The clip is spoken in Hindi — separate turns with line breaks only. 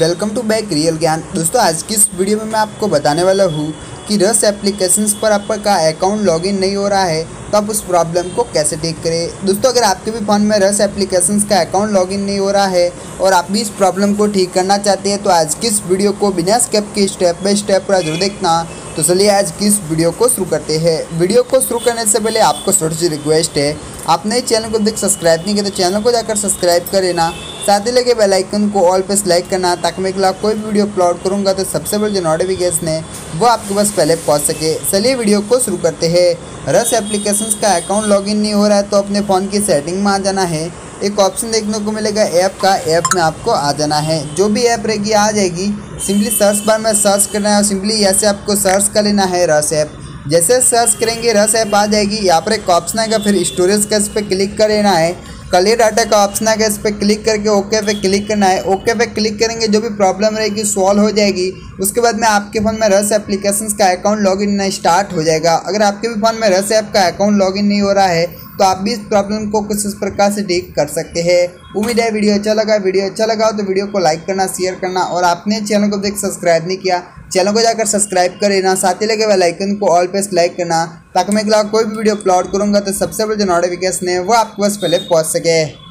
वेलकम टू बैक रियल ज्ञान। दोस्तों, आज की इस वीडियो में मैं आपको बताने वाला हूँ कि रस एप्लीकेशंस पर आपका अकाउंट लॉगिन नहीं हो रहा है तो आप उस प्रॉब्लम को कैसे ठीक करें? दोस्तों, अगर आपके भी फ़ोन में रस एप्लीकेशंस का अकाउंट लॉगिन नहीं हो रहा है और आप भी इस प्रॉब्लम को ठीक करना चाहते हैं तो आज की इस वीडियो को बिना स्टेप के स्टेप बाय स्टेप पूरा ज़रूर देखना। तो चलिए, आज की इस वीडियो को शुरू करते हैं। वीडियो को शुरू करने से पहले आपको छोटी सी रिक्वेस्ट है आपने चैनल को देख सब्सक्राइब नहीं किया तो चैनल को जाकर सब्सक्राइब कर लेना। साथ ही लगे बेल आइकन को ऑल पे सेलेक्ट करना, ताकि मैं अगला कोई वीडियो अपलोड करूँगा तो सबसे बड़ी जो नोटिफिकेशन है वो आपके पास पहले पहुँच सके। चलिए वीडियो को शुरू करते हैं। रस एप्लीकेशन का अकाउंट लॉगिन नहीं हो रहा है तो अपने फ़ोन की सेटिंग में आ जाना है। एक ऑप्शन देखने को मिलेगा ऐप का, ऐप में आपको आ जाना है। जो भी ऐप रहेगी, आ जाएगी। सिंपली सर्च बार में सर्च करना है और सिंपली ऐसे आपको सर्च कर लेना है रस ऐप। जैसे सर्च करेंगे, रस ऐप आ जाएगी। यहाँ पर एक ऑप्शन आएगा, फिर स्टोरेज का इस पर क्लिक कर लेना है। क्लियर डाटा का ऑप्शन आएगा इस पर क्लिक करके ओके पे क्लिक करना है। ओके पे क्लिक करेंगे, जो भी प्रॉब्लम रहेगी सॉल्व हो जाएगी। उसके बाद में आपके फ़ोन में रस एप्लीकेशन का अकाउंट लॉगिन स्टार्ट हो जाएगा। अगर आपके भी फ़ोन में रस ऐप का अकाउंट लॉगिन नहीं हो रहा है तो आप भी इस प्रॉब्लम को कुछ इस प्रकार से ठीक कर सकते हैं। उम्मीद है वीडियो अच्छा लगा। वीडियो अच्छा लगा तो वीडियो को लाइक करना शेयर करना और आपने चैनल को देख सब्सक्राइब नहीं किया चैनल को जाकर सब्सक्राइब कर लेना, साथ ही लगे हुए लाइकन को ऑल पेस्ट लाइक करना, ताकि मैं अगला कोई भी वीडियो अपलोड करूँगा तो सबसे बड़ी जो नोटिफिकेशन है वो आपके पास पहले पहुँच सके।